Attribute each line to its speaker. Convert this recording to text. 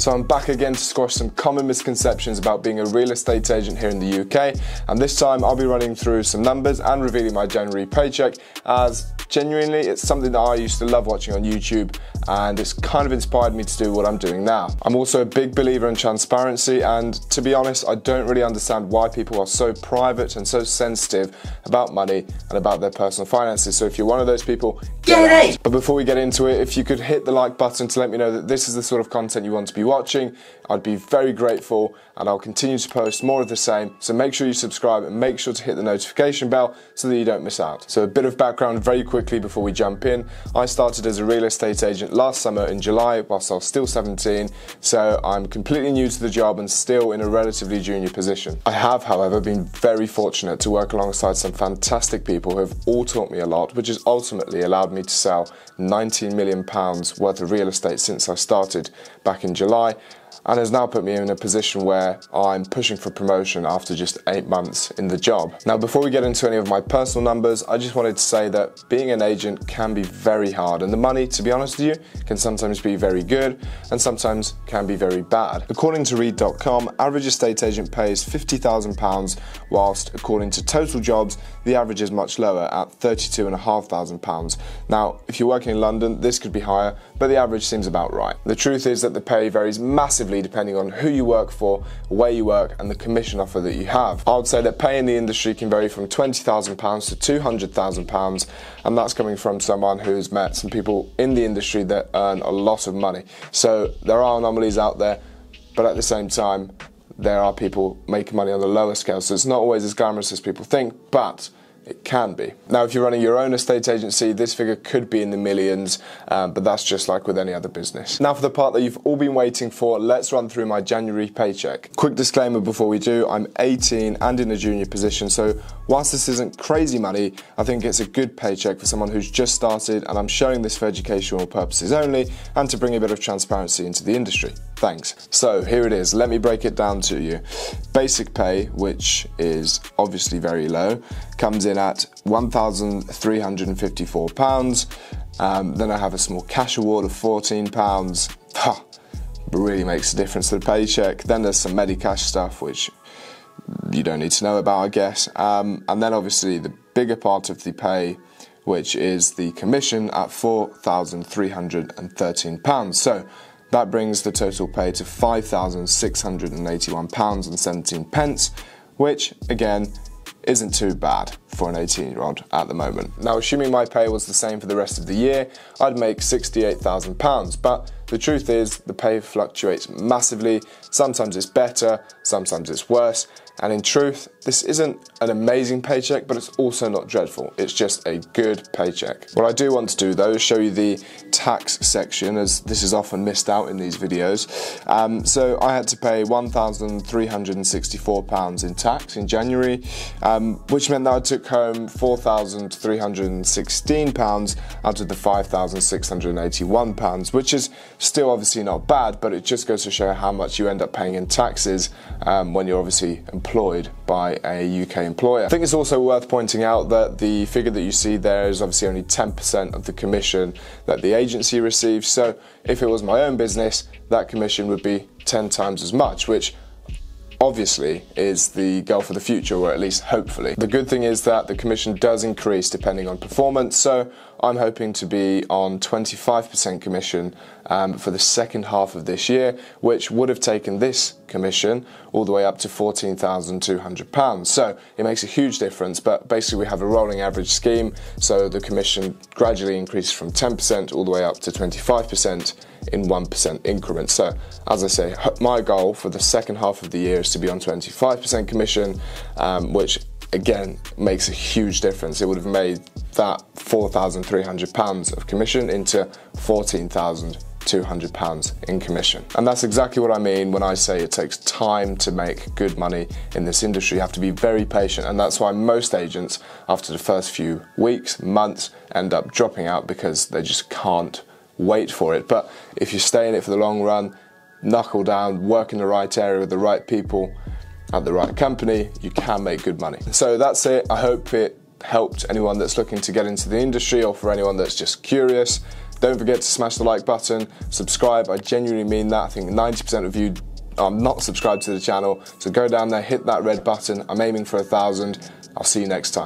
Speaker 1: So I'm back again to squash some common misconceptions about being a real estate agent here in the UK. And this time I'll be running through some numbers and revealing my January paycheck as genuinely it's something that I used to love watching on YouTube and it's kind of inspired me to do what I'm doing now. I'm also a big believer in transparency and to be honest I don't really understand why people are so private and so sensitive about money and about their personal finances. So if you're one of those people, get, out. But before we get into it, if you could hit the like button to let me know that this is the sort of content you want to be watching, I'd be very grateful and I'll continue to post more of the same. So make sure you subscribe and make sure to hit the notification bell so that you don't miss out. So a bit of background very quickly before we jump in. I started as a real estate agent last summer in July whilst I was still 17. So I'm completely new to the job and still in a relatively junior position. I have, however, been very fortunate to work alongside some fantastic people who have all taught me a lot, which has ultimately allowed me to sell 19 million pounds worth of real estate since I started back in July by and has now put me in a position where I'm pushing for promotion after just eight months in the job. Now, before we get into any of my personal numbers, I just wanted to say that being an agent can be very hard, and the money, to be honest with you, can sometimes be very good and sometimes can be very bad. According to Reed.com, average estate agent pays £50,000, whilst according to Total Jobs, the average is much lower at £32,500. Now, if you're working in London, this could be higher, but the average seems about right. The truth is that the pay varies massively massively depending on who you work for, where you work, and the commission offer that you have. I would say that pay in the industry can vary from £20,000 to £200,000, and that's coming from someone who's met some people in the industry that earn a lot of money. So there are anomalies out there, but at the same time, there are people making money on the lower scale, so it's not always as glamorous as people think, but it can be. Now, if you're running your own estate agency, this figure could be in the millions, um, but that's just like with any other business. Now, for the part that you've all been waiting for, let's run through my January paycheck. Quick disclaimer before we do I'm 18 and in a junior position, so whilst this isn't crazy money, I think it's a good paycheck for someone who's just started, and I'm showing this for educational purposes only and to bring a bit of transparency into the industry. Thanks. So here it is. Let me break it down to you. Basic pay, which is obviously very low, comes in at £1,354. Um, then I have a small cash award of £14. Huh, really makes a difference to the paycheck. Then there's some Medicash stuff, which you don't need to know about, I guess. Um, and then obviously the bigger part of the pay, which is the commission at £4,313. So that brings the total pay to £5,681.17, which again isn't too bad for an 18 year old at the moment. Now, assuming my pay was the same for the rest of the year, I'd make £68,000. But the truth is, the pay fluctuates massively. Sometimes it's better, sometimes it's worse. And in truth, this isn't an amazing paycheck, but it's also not dreadful. It's just a good paycheck. What I do want to do though is show you the tax section, as this is often missed out in these videos. Um, so I had to pay £1,364 in tax in January, um, which meant that I took home £4,316 out of the £5,681, which is still obviously not bad, but it just goes to show how much you end up paying in taxes um, when you're obviously employed by a UK employer. I think it's also worth pointing out that the figure that you see there is obviously only 10% of the commission that the agency receives. So if it was my own business, that commission would be 10 times as much, which obviously is the goal for the future, or at least hopefully. The good thing is that the commission does increase depending on performance, so I'm hoping to be on 25% commission um, for the second half of this year, which would have taken this commission all the way up to £14,200. So it makes a huge difference, but basically we have a rolling average scheme, so the commission gradually increases from 10% all the way up to 25% in 1% increments. So as I say, my goal for the second half of the year is to be on 25% commission, um, which again makes a huge difference. It would have made that £4,300 of commission into £14,200 in commission. And that's exactly what I mean when I say it takes time to make good money in this industry. You have to be very patient, and that's why most agents, after the first few weeks, months, end up dropping out because they just can't wait for it. But if you stay in it for the long run, knuckle down, work in the right area with the right people, at the right company, you can make good money. So that's it. I hope it helped anyone that's looking to get into the industry or for anyone that's just curious. Don't forget to smash the like button, subscribe. I genuinely mean that. I think 90% of you are not subscribed to the channel. So go down there, hit that red button. I'm aiming for a thousand. I'll see you next time.